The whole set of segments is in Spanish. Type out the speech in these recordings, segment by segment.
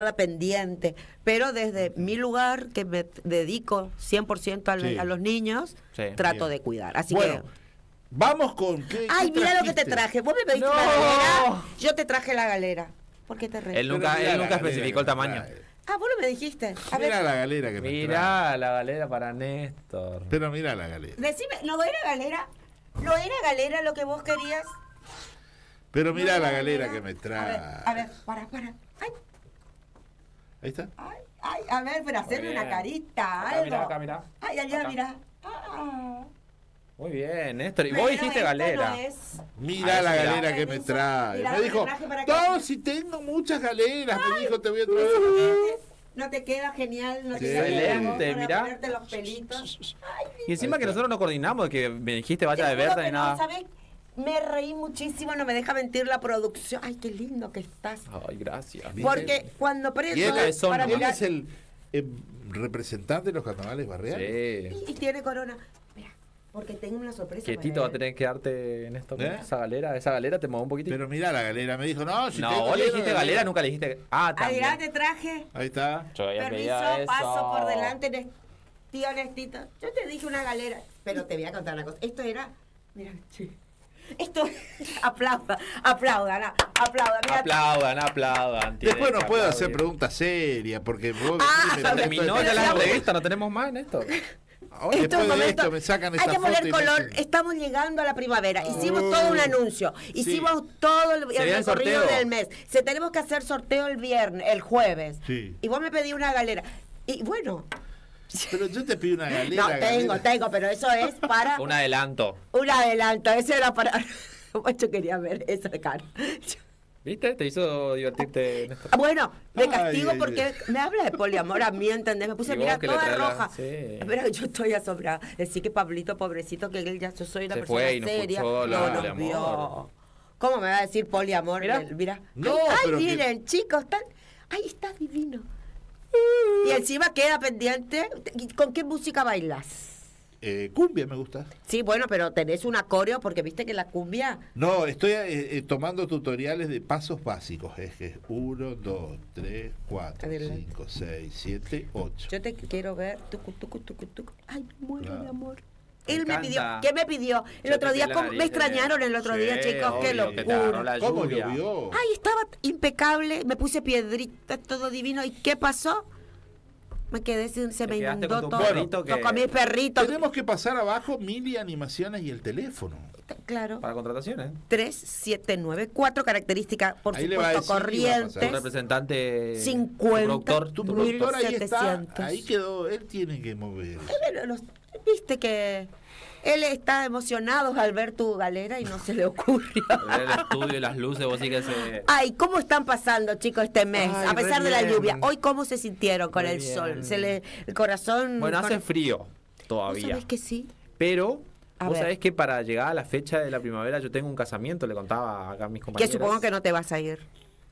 la pendiente, pero desde mi lugar, que me dedico 100% al- Sí. a los niños, Sí, trato bien. de cuidar. Así Bueno, que... vamos con qué. Ay, qué mira lo que te traje. Vos me pediste No. la galera, yo te traje la galera. ¿Por qué te reís? Él nunca, mira él nunca especificó el tamaño. Ah, vos no me dijiste. A Mira ver, la galera que me. Mirá la galera para Néstor. Pero mira la galera. decime, ¿no era galera? ¿No era galera lo que vos querías? Pero mira ¿No la era galera galera? que me trae. A ver, a ver, para, para. Ay, Ahí está. ay, ay, a ver, pero hacerle una carita, Acá, algo. mirá, acá, mirá. Ay, allá, Acá. mira. Ah. Muy bien, Néstor. Y Pero vos dijiste galera. no es- Mira la mira. galera que me trae. Mira Me dijo, para no, si tengo muchas galeras, me dijo, te voy a traer. No te queda genial, no te Sí. Excelente, para mirá. ponerte los pelitos. Ay, Y encima que nosotros no coordinamos, que me dijiste te vaya de verde ni no, nada. ¿sabes? Me reí muchísimo, no me deja mentir la producción. Ay, qué lindo que estás. Ay, gracias. Porque cuando él, cabezón para mirar, es el eh, representante de los carnavales barriales. Sí. y, y tiene corona. Mira, porque tengo una sorpresa. Quietito para va a tener que darte, Néstor, ¿Eh? esa galera. Esa galera te mueve un poquitito. Pero mira la galera, me dijo, no, si no, vos le dijiste galera, nunca le dijiste. Ah, también. mirá, te traje. Ahí está. Yo había Permiso, paso por delante, tío Nestito. Yo te dije una galera, pero te voy a contar una cosa. Esto era, mira, sí. Esto, aplauda, aplaudan, aplaudan. Mira, Aplaudan, aplaudan. Después no puedo aplaudir. hacer preguntas serias porque vos Ah, me Terminó ya la entrevista, no tenemos más. Ahora, Esto después es de esto me sacan Hay esta que poner color. me- Estamos llegando a la primavera. Hicimos Oh. todo un anuncio. Hicimos todo el, el recorrido sorteo. del mes. Se tenemos que hacer sorteo el viernes, el jueves. Sí. Y vos me pedí una galera. Y bueno, Pero yo te pido una galera. no, tengo, galera. tengo, pero eso es para Un adelanto. un adelanto. Eso era para. Yo quería ver esa cara. ¿Viste? Te hizo divertirte, Bueno, me castigo ay, porque ay. me habla de poliamor a mí, ¿entendés? Me puse Y a vos mirar que le toda roja. sí. Pero yo estoy asombrada. Decir que Pablito, pobrecito, que él ya yo soy una Se persona fue seria. la no nos vio. ¿Cómo me va a decir poliamor? Mirá. Él, Mira. No, ay, ay, pero que- miren, chicos, están. Ay, está divino. Y encima queda pendiente. ¿y ¿Con qué música bailas? Eh, cumbia me gusta. Sí, bueno, pero tenés un coreo porque viste que la cumbia. No, estoy eh, eh, tomando tutoriales de pasos básicos. Es que es 1, 2, 3, 4, Adelante. 5, 6, 7, 8. Yo te quiero ver. Tucu, tucu, tucu, tucu. Ay, muero de amor. Él me pidió. ¿Qué me pidió? El Yo otro día, vi la ¿cómo- nariz me extrañaron el otro día, chicos. Qué obvio, locura. ¿Cómo llovió? Ay, estaba impecable. Me puse piedrita, todo divino. ¿Y qué pasó? Me quedé sin. Se Te me inundó todo. perrito que- No, con mi perrito. Tenemos que pasar abajo Mili Animaciones y el teléfono. Claro. Para contrataciones. 3794, característica, por Ahí supuesto, pasar. Un representante. 50. tu productor. Tu productor ahí está. 1700. Ahí quedó. Él tiene que mover. Pero los- Viste que él está emocionado al ver tu galera y no se le ocurrió. Ver el estudio y las luces, vos sí que se. Ay, ¿cómo están pasando, chicos, este mes? Ay, a pesar de la lluvia. Hoy, ¿cómo se sintieron con Re el sol? Se le, el corazón. Bueno, hace frío ¿Vos todavía. sabés que sí? Pero, A vos ver. sabés que para llegar a la fecha de la primavera yo tengo un casamiento, le contaba acá a mis Que compañeros. supongo que no te vas a ir.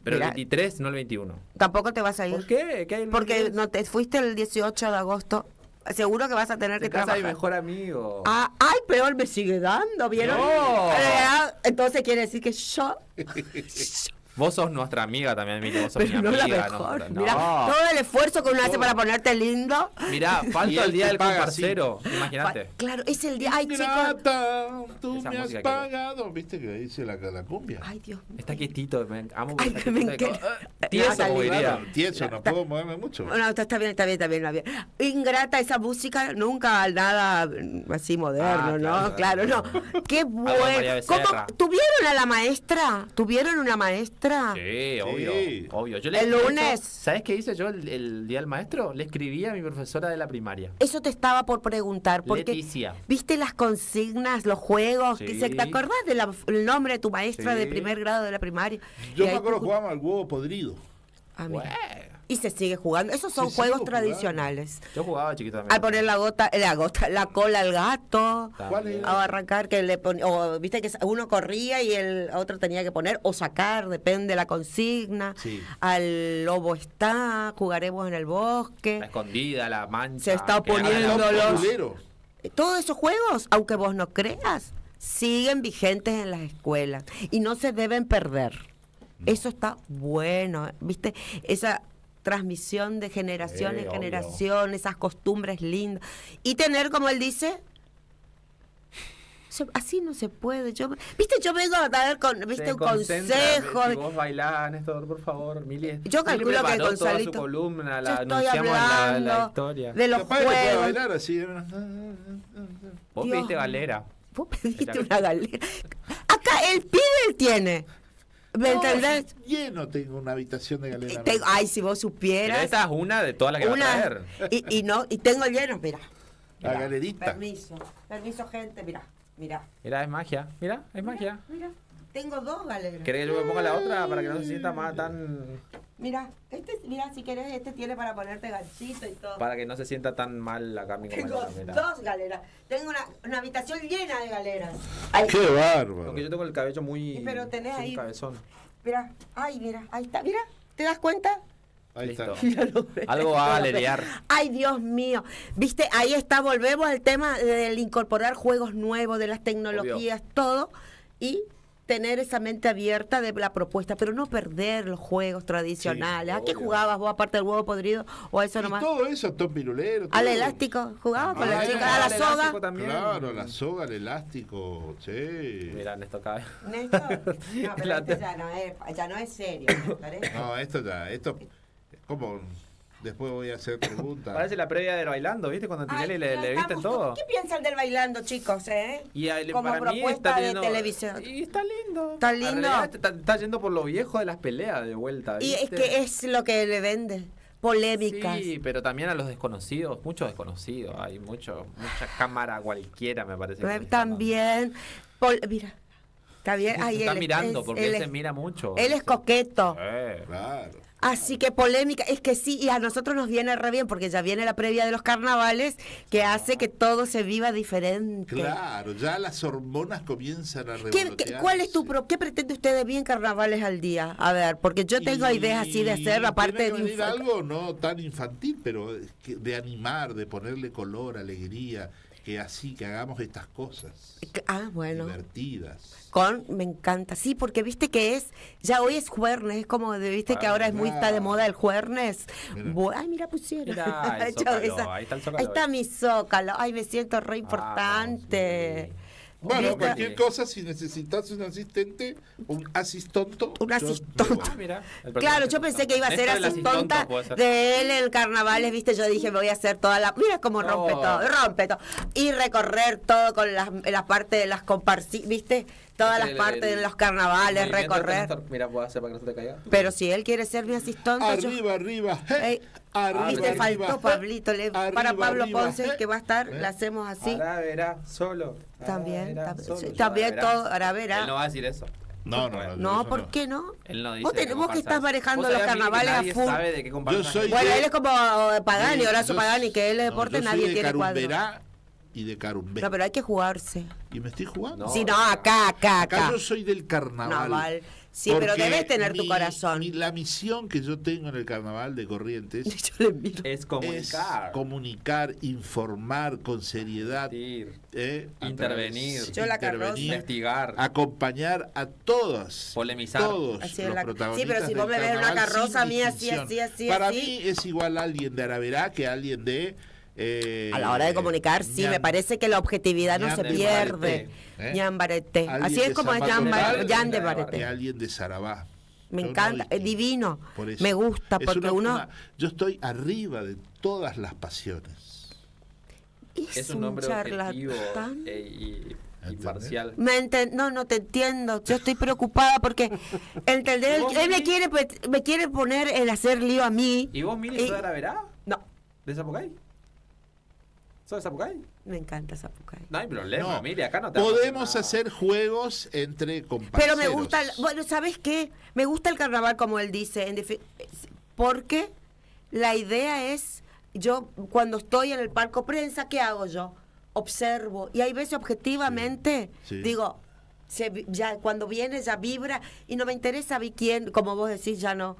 Pero Mira, el 23, no el 21. Tampoco te vas a ir. ¿Por qué? ¿Qué hay el Porque 23? no te fuiste el 18 de agosto. Seguro que vas a tener que de mi trabajar. mejor amigo. Ah, ay, pero él me sigue dando, ¿vieron? No. Eh, entonces quiere decir que yo Vos sos nuestra amiga también, Emilio. Vos sos Pero mi no la amiga. mejor. No, Mira, no. todo el esfuerzo que uno hace para ponerte lindo. Mirá, falta el día del comparcero. Fa- Imagínate. Claro, es el día. Ay, chicos. Grata, tú Esa me has que- pagado. ¿Viste que dice la, la cumbia? Ay, Dios mío. Está quietito, me amo. Ay, está que me quietito, encanta. ah, Tieso, diría. No puedo moverme mucho. No, está, está bien, está bien, está bien, está bien. Ingrata esa música, nunca nada mm, así moderno, Ah, ¿no? claro, Claro, claro. no. Qué bueno. ¿Cómo- ¿Tuvieron a la maestra? ¿Tuvieron una maestra? Sí, obvio, obvio. Yo El lunes. ¿Sabes qué hice yo el, el día del maestro? Le escribí a mi profesora de la primaria. Eso te estaba por preguntar, porque Leticia. viste las consignas, los juegos, Sí. ¿te acordás del nombre de tu maestra Sí. de primer grado de la primaria? Yo Y me acuerdo tú- jugábamos al huevo podrido. Ah, mira. Bueno, Y se sigue jugando. Esos son juegos tradicionales. yo jugaba chiquito también. Al poner la gota, la gota, la cola al gato. También. ¿Cuál era? A arrancar que le pon- o viste que uno corría y el otro tenía que poner o sacar, depende de la consigna. Sí. Al lobo está, jugaremos en el La bosque. escondida, la mancha. Se está que haga la- poniendo los-. Todos esos juegos, aunque vos no creas, siguen vigentes en las escuelas y no se deben perder. Eso está bueno, ¿viste? Esa transmisión de generación Sí, en obvio. generación, esas costumbres lindas. Y tener, como él dice, así no se puede. Yo, viste, yo vengo a dar con, viste, un consejo. Si vos bailás, Néstor, por favor, Mili. Yo calculo que Gonzalito- su columna, Yo la estoy anunciamos la, la hablando historia. de los Capaz que juegos. bailar así. Vos Dios pediste galera. Vos pediste una galera. Acá el pibe él tiene. ¿Me entendés? Lleno tengo una habitación de galera. tengo- ay, si vos supieras. esa es una de todas las que va a una, traer. y, y no, y tengo lleno, mira. La galerita. Permiso, permiso, gente, mira, mira. Mira, es magia. Mira, es magia. Mira, tengo dos galeras. ¿Querés que yo me ponga la otra para que no se sienta más tan. Mira, este, mira, si querés, este tiene para ponerte ganchito y todo. para que no se sienta tan mal acá mi Tengo dos galeras. Tengo una, una habitación llena de galeras. Ay, Qué bárbaro. Porque yo tengo el cabello muy. Pero tenés ahí- cabezón. mira, ay, mira, ahí está, mira, ¿te das cuenta? Ahí está. Listo. Míralo. Algo va a galerear. Ay, Dios mío. Viste, ahí está, volvemos al tema del incorporar juegos nuevos, de las tecnologías, todo, y tener esa mente abierta de la propuesta, pero no perder los juegos tradicionales. ¿A qué jugabas vos aparte del huevo podrido o a eso Y nomás? todo eso, Tom Pirulero. ¿Al todo. elástico? ¿Jugabas con Ah, la el chica? ¿A la soga? también. Claro, la soga, el elástico, sí. Mira, Néstor cabe. Néstor, no, pero La- este ya no es, ya no es serio. Néstor, ¿eh? No, esto ya, esto, ¿cómo? Después voy a hacer preguntas. Parece la previa del bailando, ¿viste? Cuando Ay, Tinelli le, le visten todo. ¿Qué piensan del bailando, chicos? Eh? Y ahí, Como para mí propuesta está de teniendo- televisión. Y está lindo. Está lindo. Está, está yendo por lo viejo de las peleas de vuelta. Y es ¿viste? que es lo que le vende. Polémicas. Sí, pero también a los desconocidos, muchos desconocidos. Hay mucho, mucha cámara cualquiera, me parece. que. También. Pol- mira. Está bien. Ay, está él mirando, es- porque él él, se es- mira mucho. Él es coqueto. Eh. Claro. Así que polémica, es que sí, y a nosotros nos viene re bien, porque ya viene la previa de los carnavales, que hace que todo se viva diferente. Claro, ya las hormonas comienzan a ¿Qué, qué- cuál es tu pro, qué pretende usted de bien carnavales al día? A ver, porque yo tengo Y ideas así de hacer, aparte tiene de que algo no tan infantil, pero de animar, de ponerle color, alegría, que así, que hagamos estas cosas Ah, bueno. divertidas. Con, me encanta, sí, porque viste que es, ya hoy es jueves, es como, de, viste que Ah, ahora es muy, está de moda el jueves. Mira. Ay, mira, pusieron. Mirá, el Yo zócalo, esa- ahí está el zócalo Ahí está hoy. mi zócalo, ay, me siento re importante. sí. Bueno, cualquier cosa, si necesitas un asistente, un asistonto. Un asistonto. Ah, mira, Claro, yo pensé que iba a ser Néstor el así asistonto tonta puede ser. de él en carnavales, viste, yo dije, me voy a hacer toda la, mira cómo rompe Oh. todo, rompe todo, y recorrer todo con las, la parte de las comparsi, viste, todas las El- partes el- de los carnavales, este, recorrer. Mira, puedo hacer para que no se te caiga. Pero si él quiere ser mi asistonto, yo- Arriba, arriba. hey, Ey, arriba, viste, arriba, faltó Pablito, le- para arriba, Pablo arriba, Ponce, que va a estar, ¿Eh? la hacemos así. Ahora verá, solo. También, solo. también verá. todo, ahora verá. Él no va a decir eso. No, no, no. No, ¿por qué no? Él no dice. Vos, tenés- vos que estás es. manejando los carnavales a full. sabe de qué Yo soy. Bueno, de- él es como eh, Pagani, Sí, Horacio yo- Pagani, que él es No, deporte, yo soy nadie de tiene cuadro. Carumberá y de Carumbé. No, pero hay que jugarse. Y me estoy jugando. No. Sí, no, acá, acá, Acá acá. yo soy del carnaval. Sí, pero debes tener tu corazón. mi- la misión que yo tengo en el carnaval de Corrientes Yo le miro. Es es comunicar. comunicar, informar con seriedad, eh, Intervenir. través- Yo la intervenir, investigar. acompañar a todos, Polemizar. todos Así los la- protagonistas. sí, pero si vos me ves una carroza mía así, así, así, Para así. mí es igual alguien de Araverá que alguien de eh, A la hora de comunicar, sí, Ñan- me parece que la objetividad no se pierde. ¿eh? Barete. Así es como es Ñan, de Barete. alguien de Sarabá. Me Yo no encanta, es divino. Me gusta, Es porque una- uno una- yo estoy arriba de todas las pasiones. es, Es un charlatán. e-. Me enten- no, no te entiendo. Yo estoy preocupada porque entender, ¿Vos, él me quiere pe- me quiere poner el hacer lío a mí. ¿Y vos, Mili, verá? No, ¿De? ¿Sos de Zapucay? me encanta esa puca. No hay problema, No, acá no te podemos hacer juegos entre compañeros. Pero me gusta, el- bueno, ¿sabes qué? Me gusta el carnaval como él dice, en porque la idea es, yo cuando estoy en el palco prensa, ¿qué hago yo? Observo y hay veces objetivamente, Sí, sí. digo, se ya cuando viene ya vibra y no me interesa vi quién, como vos decís, ya no.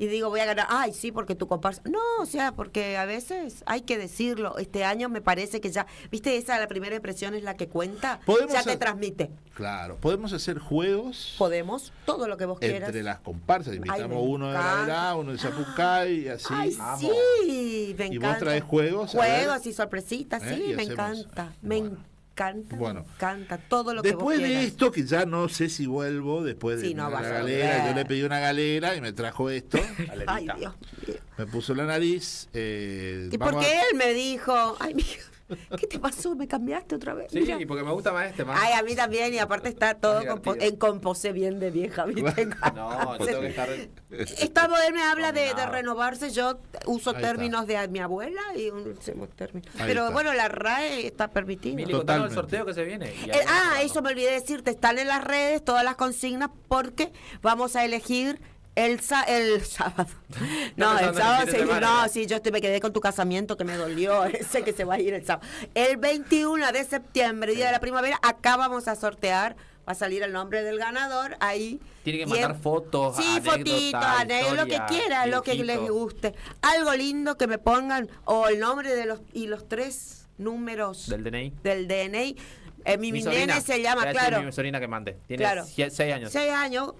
Y digo voy a ganar, ay sí, porque tu comparsa. No, o sea, porque a veces hay que decirlo. Este año me parece que ya, viste, esa la primera impresión es la que cuenta, Podemos ya te transmite. Claro, podemos hacer juegos Podemos, todo lo que vos quieras. entre las comparsas. Invitamos uno de encanta. Navidad, uno de Zapucay y así. Ay, sí, me Y vos encanta. traes juegos. Juegos y sorpresitas, ¿Eh? sí, Y me hacemos. encanta. Me Bueno. Encanta, Bueno. me encanta. Todo lo que Después de esto, que ya no sé si vuelvo, después de Sí, no la vas a galera, yo le pedí una galera y me trajo esto, Ay. Dios me puso la nariz. eh, Y porque a- él me dijo, ay, mija, ¿qué te pasó? ¿Me cambiaste otra vez? Sí, Mira. porque me gusta más este más. Ay, a mí también, y aparte está todo compo- en compose bien de vieja, ¿viste? No, yo tengo que estar. Esta me habla de, renovarse, yo uso Ahí está. términos de mi abuela y términos. Ahí Pero está. bueno, la RAE está permitida. Mili, contanos el sorteo que se viene. Eh, ah, eso me olvidé decirte, están en las redes todas las consignas porque vamos a elegir el, sa- el sábado. No, el sábado semana, no, sí, yo estoy, me quedé con tu casamiento que me dolió, ese que se va a ir el sábado. El 21 de septiembre, día de la primavera, acá vamos a sortear, va a salir el nombre del ganador ahí. Tiene que mandar fotos, Sí, fotitos, lo que quiera, lo que les guste. Algo lindo que me pongan, o el nombre de los, y los tres números Del DNI. del DNI. Eh, mi, mi nene se llama, claro. Mi sobrina que mande. Tiene Claro. 6 años. Seis años,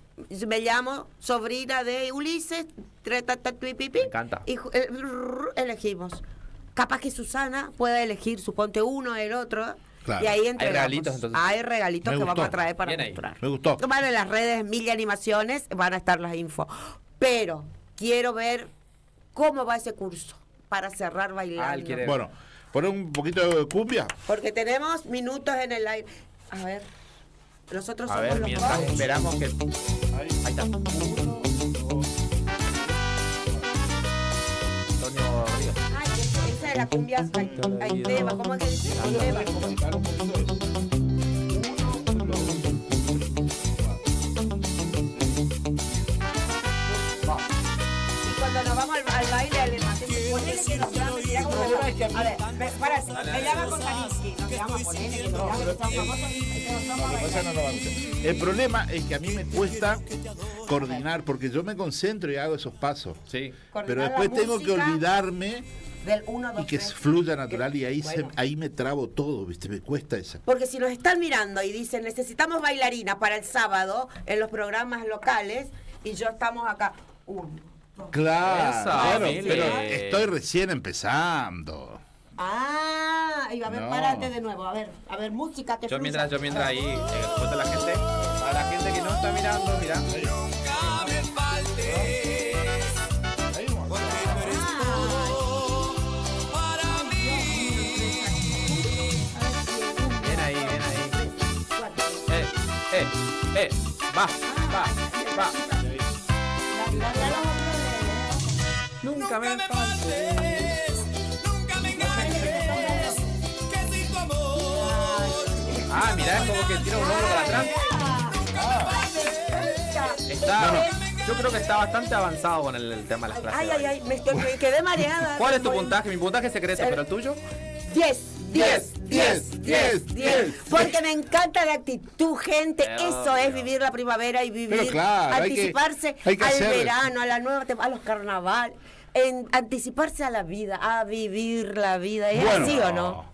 me llamo sobrina de Ulises, tre- ta- ta- tui, pi, pi, Me encanta. Y eh, elegimos. Capaz que Susana pueda elegir, suponte uno, el otro. Claro. Y ahí Hay entregamos. regalitos, entonces. Hay regalitos Me que gustó. vamos a traer para Bien ahí. mostrar. Me gustó. Van en las redes Mil Animaciones, van a estar las info. Pero quiero ver cómo va ese curso para cerrar bailando. Ah, Bueno, poner un poquito de cumbia. Porque tenemos minutos en el aire. A ver. Nosotros A somos ver, los mientras esperamos que. Ahí. Ahí está. Antonio Ríos. Ay, esa- es la cumbia Ay- Aiteba, ¿cómo es que dice? Aiteba. Y cuando nos vamos al, al baile, le matemos. Ponele que nos a mí... A ver, me llama con que y que El problema es que a mí me cuesta coordinar, porque yo me concentro y hago esos pasos. Sí. Pero después tengo que olvidarme y que fluya natural y ahí ahí me trabo todo, ¿viste? Me cuesta esa. Porque si nos están mirando y dicen, "Necesitamos bailarinas para el sábado en los programas locales" y yo estamos acá, 1 Claro, Mili. pero estoy recién empezando. Ah, y a ver, No. párate de nuevo. A ver, a ver, música que Yo fluya. mientras, yo mientras ahí, eh, cuenta la gente, a la gente que no está mirando, mira. Bien ahí. Eh, eh, eh, va, va, va. Nunca me faltes. Ah, mirá, es como que tira un hombro para atrás. Está, yo creo que está bastante avanzado con el, el tema de las clases. Ay, ay, ay, me, estoy- me quedé mareada. ¿Cuál es tu puntaje? Mi puntaje es secreto, pero el tuyo. 10, 10, 10, 10, 10. Porque me encanta la actitud, gente. Pero, Eso es vivir la primavera y vivir, Pero claro, hay que- anticiparse hay que al hacer- verano, a la nueva, a los carnaval. En anticiparse a la vida, a vivir la vida. ¿Es Bueno. así o no?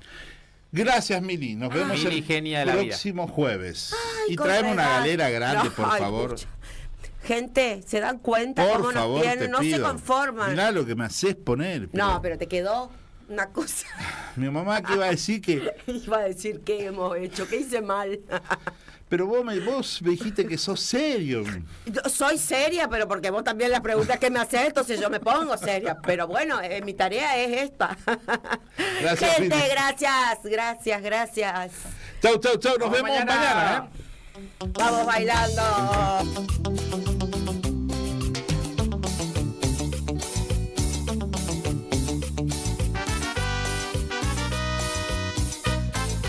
Gracias, Mili. Nos vemos Mili, el genia de la vida. próximo jueves. Ay, y traemos una galera grande, No, por ay, favor. Gente, ¿se dan cuenta Por cómo favor, nos tienen? No se conforman. Mirá lo que me haces poner. No, pero te quedó una cosa. Mi mamá que iba a decir que... Iba a decir qué hemos hecho, qué hice mal. Pero vos me, vos me dijiste que sos serio. Yo soy seria, pero porque vos también las preguntas que me haces, entonces yo me pongo seria. Pero bueno, eh, mi tarea es esta. Gracias, Gente, gracias, gracias, gracias. Chau, chau, chau. Nos Vamos vemos mañana. mañana. ¿eh? Vamos bailando.